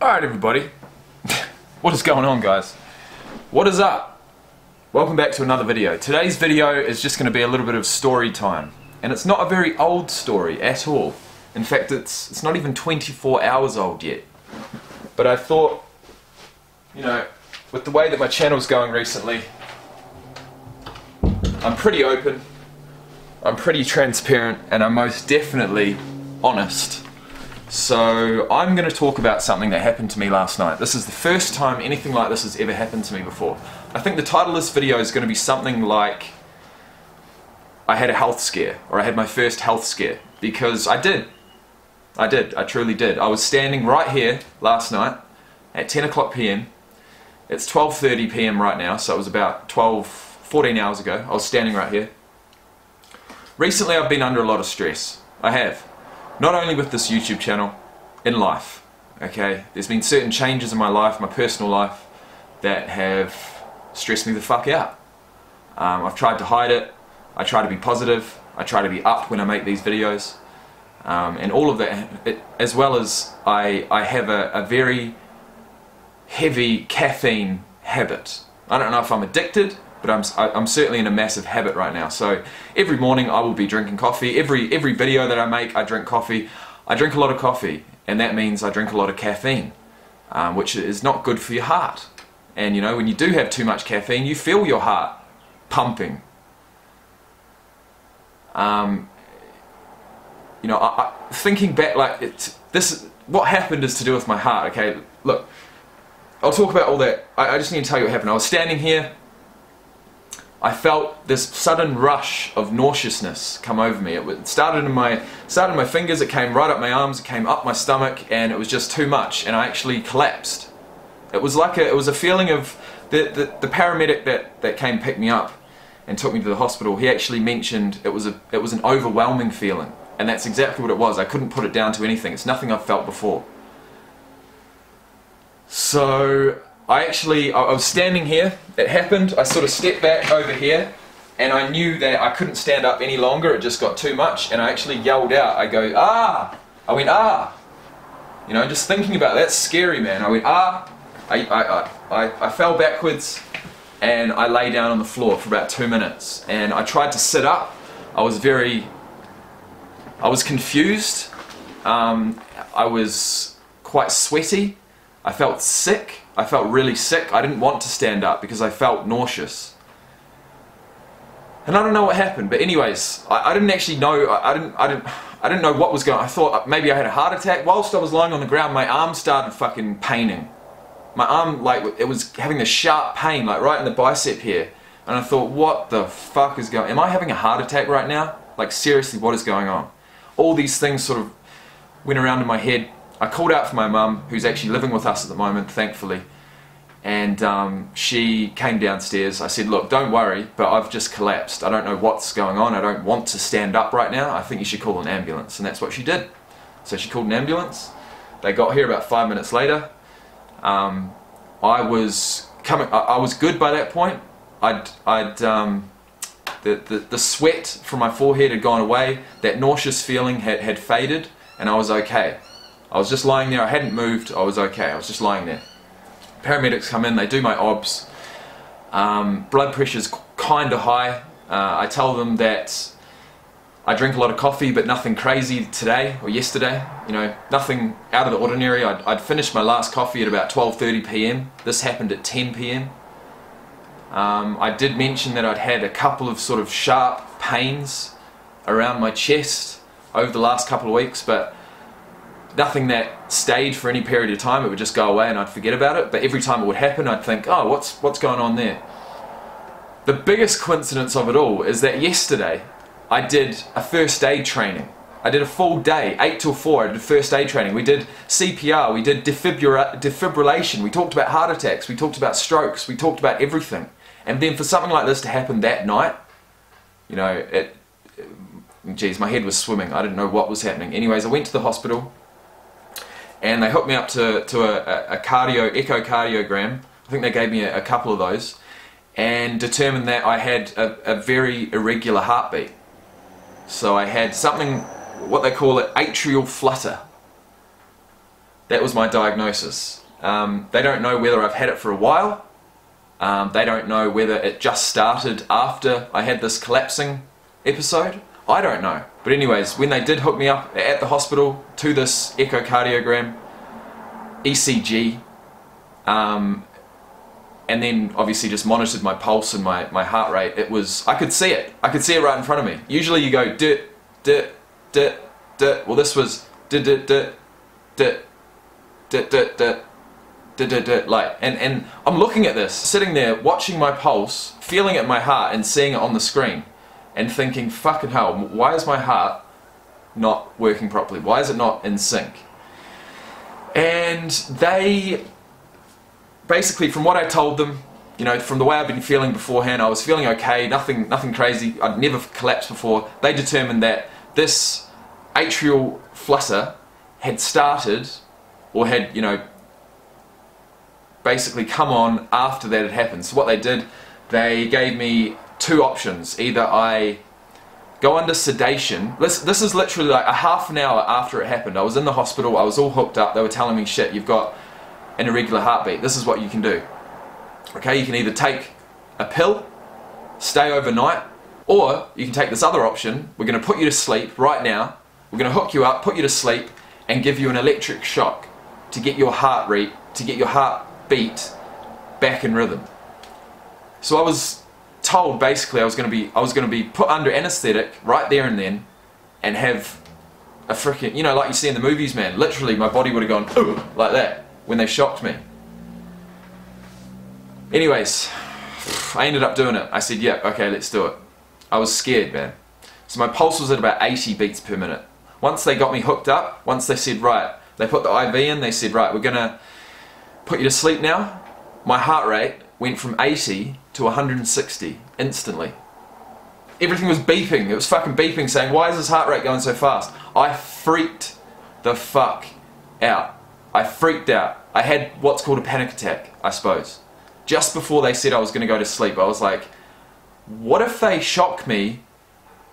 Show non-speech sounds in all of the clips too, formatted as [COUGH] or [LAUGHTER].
Alright everybody, [LAUGHS] what is going on guys? What is up? Welcome back to another video. Today's video is just going to be a little bit of story time. And it's not a very old story at all. In fact, it's, it's not even 24 hours old yet. But I thought, you know, with the way that my channel's going recently, I'm pretty open, I'm pretty transparent, and I'm most definitely honest. So I'm going to talk about something that happened to me last night. This is the first time anything like this has ever happened to me before. I think the title of this video is going to be something like I had a health scare, or I had my first health scare, because I did. I did, I truly did. I was standing right here last night at 10 o'clock p.m. It's 12.30 p.m. right now, so it was about 12, 14 hours ago. I was standing right here. Recently I've been under a lot of stress. I have not only with this YouTube channel, in life. Okay, there's been certain changes in my life, my personal life, that have stressed me the fuck out. Um, I've tried to hide it. I try to be positive. I try to be up when I make these videos, um, and all of that, it, as well as I, I have a, a very heavy caffeine habit. I don't know if I'm addicted, but I'm, I'm certainly in a massive habit right now. So every morning I will be drinking coffee. Every, every video that I make, I drink coffee. I drink a lot of coffee, and that means I drink a lot of caffeine, um, which is not good for your heart. And you know, when you do have too much caffeine, you feel your heart pumping. Um, you know, I, I, thinking back, like it's, this, what happened is to do with my heart. Okay, look, I'll talk about all that. I, I just need to tell you what happened. I was standing here I felt this sudden rush of nauseousness come over me. It started in my started in my fingers, it came right up my arms, it came up my stomach, and it was just too much, and I actually collapsed. It was like a, it was a feeling of the, the, the paramedic that, that came pick me up and took me to the hospital. He actually mentioned it was a it was an overwhelming feeling, and that's exactly what it was. I couldn't put it down to anything. It's nothing I've felt before. So I actually, I was standing here, it happened, I sort of stepped back over here, and I knew that I couldn't stand up any longer, it just got too much, and I actually yelled out, I go, ah! I went, ah! You know, just thinking about that, that's scary, man. I went, ah! I, I, I, I fell backwards, and I lay down on the floor for about two minutes, and I tried to sit up. I was very, I was confused, um, I was quite sweaty, I felt sick, I felt really sick. I didn't want to stand up because I felt nauseous. And I don't know what happened, but anyways, I, I didn't actually know, I, I, didn't, I didn't, I didn't know what was going on. I thought uh, maybe I had a heart attack. Whilst I was lying on the ground, my arm started fucking paining. My arm, like, it was having a sharp pain, like right in the bicep here. And I thought, what the fuck is going, am I having a heart attack right now? Like seriously, what is going on? All these things sort of went around in my head I called out for my mum, who's actually living with us at the moment, thankfully, and um, she came downstairs. I said, Look, don't worry, but I've just collapsed. I don't know what's going on. I don't want to stand up right now. I think you should call an ambulance. And that's what she did. So she called an ambulance. They got here about five minutes later. Um, I was coming, I, I, was good by that point. I'd, I'd, um, the, the, the sweat from my forehead had gone away. That nauseous feeling had, had faded, and I was okay. I was just lying there, I hadn't moved, I was okay, I was just lying there. Paramedics come in, they do my obs. Um, blood pressure's kind of high. Uh, I tell them that I drink a lot of coffee, but nothing crazy today or yesterday. You know, nothing out of the ordinary. I'd, I'd finished my last coffee at about 12:30 p.m. This happened at 10 p.m. Um, I did mention that I'd had a couple of sort of sharp pains around my chest over the last couple of weeks, but nothing that stayed for any period of time. It would just go away and I'd forget about it. But every time it would happen, I'd think, oh, what's, what's going on there? The biggest coincidence of it all is that yesterday I did a first aid training. I did a full day, 8 till 4, I did first aid training. We did CPR, we did defibrillation, we talked about heart attacks, we talked about strokes, we talked about everything. And then for something like this to happen that night, you know, it, geez, my head was swimming. I didn't know what was happening. Anyways, I went to the hospital and they hooked me up to, to a, a cardio, echocardiogram. I think they gave me a, a, couple of those and determined that I had a, a very irregular heartbeat. So I had something, what they call it, atrial flutter. that was my diagnosis. Um, they don't know whether I've had it for a while. Um, they don't know whether it just started after I had this collapsing episode. I don't know. But anyways, when they did hook me up at the hospital to this echocardiogram, ECG, um, and then obviously just monitored my pulse and my, my heart rate, it was, I could see it. I could see it right in front of me. Usually you go, dit, dit, dit, dit. Well, this was, dit, dit, dit, dit, dit, dit, dit like and and I'm looking at this sitting there watching my pulse feeling it in my heart and seeing it on the screen and thinking fucking hell why is my heart not working properly? Why is it not in sync? And they basically from what I told them you know from the way I've been feeling beforehand I was feeling okay nothing nothing crazy I'd never collapsed before. They determined that this atrial flutter had started or had you know basically come on after that had happened. So what they did, they gave me two options. Either I go under sedation. This, this is literally like a half an hour after it happened. I was in the hospital, I was all hooked up. They were telling me, shit, you've got an irregular heartbeat. This is what you can do. Okay, you can either take a pill, stay overnight, or you can take this other option. We're going to put you to sleep right now. We're going to hook you up, put you to sleep, and give you an electric shock to get your heart rate, to get your heart beat back in rhythm. So I was told basically I was going to be I was going to be put under anesthetic right there and then and have a freaking you know like you see in the movies man literally my body would have gone Ugh, like that when they shocked me. Anyways I ended up doing it. I said yeah okay let's do it. I was scared man. So my pulse was at about 80 beats per minute. Once they got me hooked up once they said right they put the IV in they said right we're gonna put you to sleep now, my heart rate went from 80 to 160 instantly. Everything was beeping. It was fucking beeping saying, why is his heart rate going so fast? I freaked the fuck out. I freaked out. I had what's called a panic attack, I suppose. Just before they said I was going to go to sleep, I was like, what if they shock me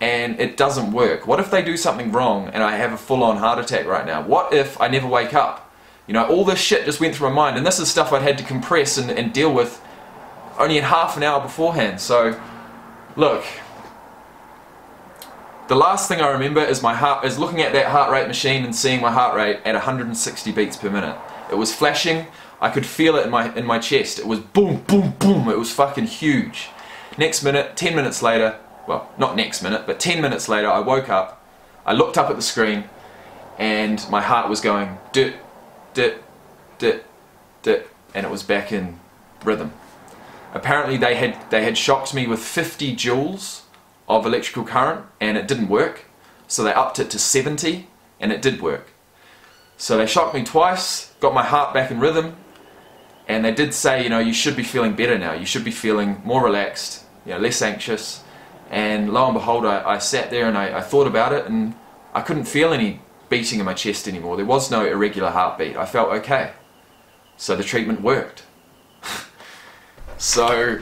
and it doesn't work? What if they do something wrong and I have a full on heart attack right now? What if I never wake up? You know, all this shit just went through my mind, and this is stuff I'd had to compress and, and deal with only in half an hour beforehand. So, look, the last thing I remember is my heart is looking at that heart rate machine and seeing my heart rate at 160 beats per minute. It was flashing. I could feel it in my in my chest. It was boom, boom, boom. It was fucking huge. Next minute, 10 minutes later, well, not next minute, but 10 minutes later, I woke up. I looked up at the screen, and my heart was going dit, dit, dit, dit, and it was back in rhythm. Apparently they had, they had shocked me with 50 joules of electrical current and it didn't work. So they upped it to 70 and it did work. So they shocked me twice, got my heart back in rhythm, and they did say, you know, you should be feeling better now. You should be feeling more relaxed, you know, less anxious. And lo and behold, I, I sat there and I, I thought about it and I couldn't feel any beating in my chest anymore. There was no irregular heartbeat. I felt okay. So the treatment worked. So,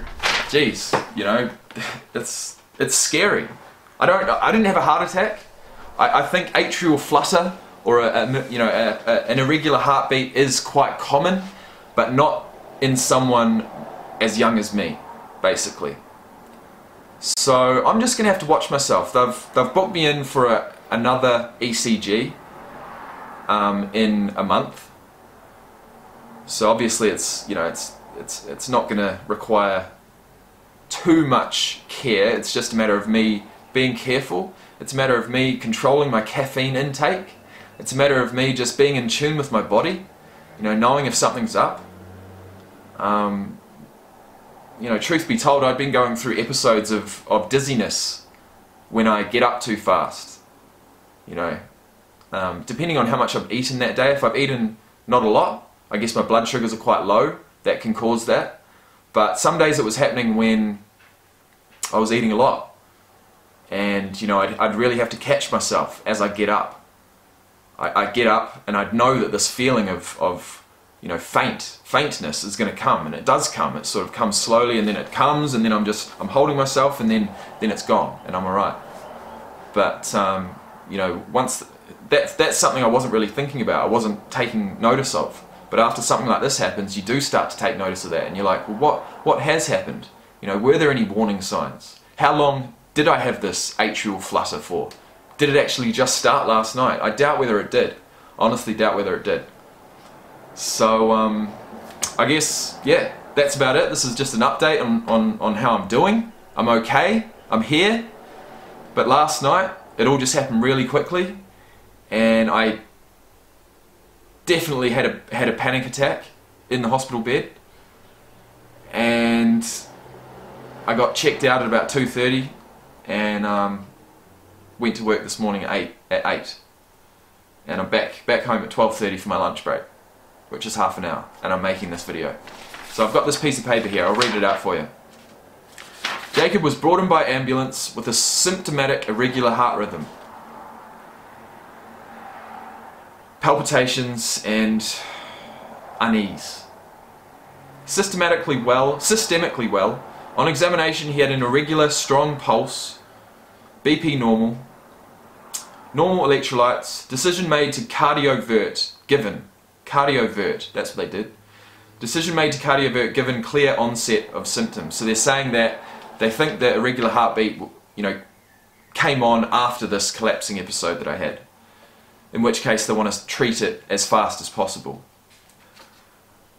geez, you know, [LAUGHS] it's it's scary. I don't. I didn't have a heart attack. I, I think atrial flutter or a, a you know a, a, an irregular heartbeat is quite common, but not in someone as young as me, basically. So I'm just gonna have to watch myself. They've they've booked me in for a, another ECG um, in a month. So obviously, it's you know it's it's it's not going to require too much care. It's just a matter of me being careful. It's a matter of me controlling my caffeine intake. It's a matter of me just being in tune with my body. You know, knowing if something's up. Um, you know, truth be told, I've been going through episodes of, of dizziness when I get up too fast you know, um, depending on how much I've eaten that day, if I've eaten not a lot, I guess my blood sugars are quite low, that can cause that. But some days it was happening when I was eating a lot. And, you know, I'd, I'd really have to catch myself as I get up. I, I'd get up and I'd know that this feeling of, of you know, faint, faintness is going to come. And it does come. It sort of comes slowly and then it comes and then I'm just, I'm holding myself and then, then it's gone and I'm alright. But, um, you know, once that's that's something I wasn't really thinking about. I wasn't taking notice of. But after something like this happens, you do start to take notice of that, and you're like, well, what what has happened? You know, were there any warning signs? How long did I have this atrial flutter for? Did it actually just start last night? I doubt whether it did. Honestly, doubt whether it did. So, um, I guess, yeah, that's about it. This is just an update on, on, on how I'm doing. I'm okay. I'm here. But last night, it all just happened really quickly. And I definitely had a, had a panic attack in the hospital bed. And I got checked out at about 2.30 and um, went to work this morning at 8, at 8 and I'm back back home at 12.30 for my lunch break which is half an hour and I'm making this video. So I've got this piece of paper here. I'll read it out for you. Jacob was brought in by ambulance with a symptomatic irregular heart rhythm palpitations and unease systematically well systemically well on examination he had an irregular strong pulse BP normal, normal electrolytes, decision made to cardiovert, given, cardiovert, that's what they did. Decision made to cardiovert given clear onset of symptoms. So they're saying that they think the irregular heartbeat, you know, came on after this collapsing episode that I had. In which case they want to treat it as fast as possible.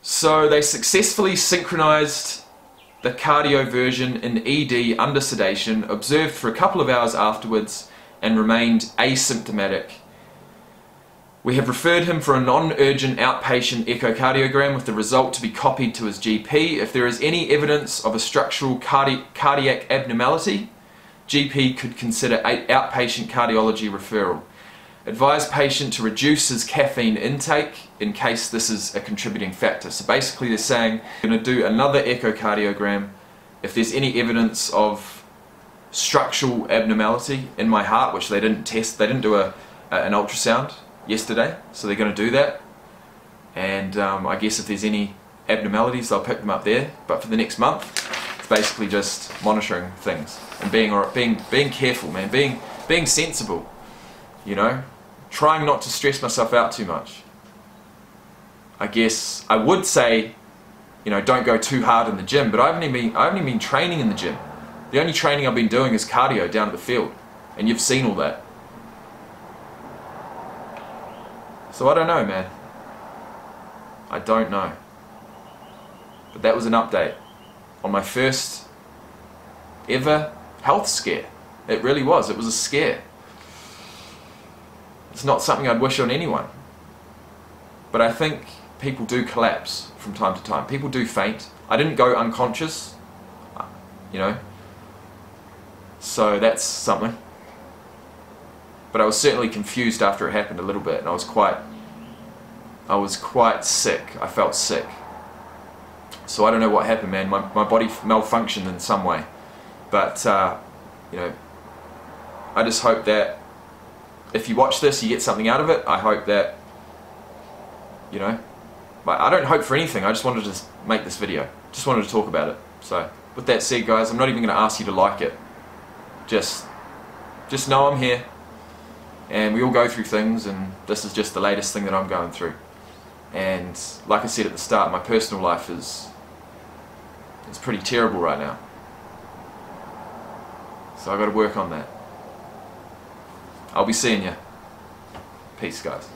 So they successfully synchronized the cardioversion in ED under sedation, observed for a couple of hours afterwards, and remained asymptomatic. We have referred him for a non-urgent outpatient echocardiogram with the result to be copied to his GP. If there is any evidence of a structural cardi cardiac abnormality, GP could consider outpatient cardiology referral. Advise patient to reduce his caffeine intake in case this is a contributing factor. So basically they're saying, we're going to do another echocardiogram. If there's any evidence of structural abnormality in my heart, which they didn't test, they didn't do a, a an ultrasound yesterday, so they're going to do that. And um, I guess if there's any abnormalities, they'll pick them up there. But for the next month, it's basically just monitoring things and being being being careful, man, being being sensible, you know, trying not to stress myself out too much. I guess I would say, you know, don't go too hard in the gym, but I haven't even been, I haven't even been training in the gym. The only training I've been doing is cardio down at the field, and you've seen all that. So I don't know, man. I don't know. But that was an update on my first ever health scare. It really was. It was a scare. It's not something I'd wish on anyone. But I think people do collapse from time to time. People do faint. I didn't go unconscious, you know. So that's something. But I was certainly confused after it happened a little bit, and I was quite, I was quite sick. I felt sick. So I don't know what happened, man. My my body malfunctioned in some way, but uh, you know, I just hope that if you watch this, you get something out of it. I hope that, you know, I don't hope for anything. I just wanted to make this video. Just wanted to talk about it. So, with that said, guys, I'm not even going to ask you to like it. Just, just know I'm here. And we all go through things, and this is just the latest thing that I'm going through. And like I said at the start, my personal life is, is pretty terrible right now. So I've got to work on that. I'll be seeing you. Peace, guys.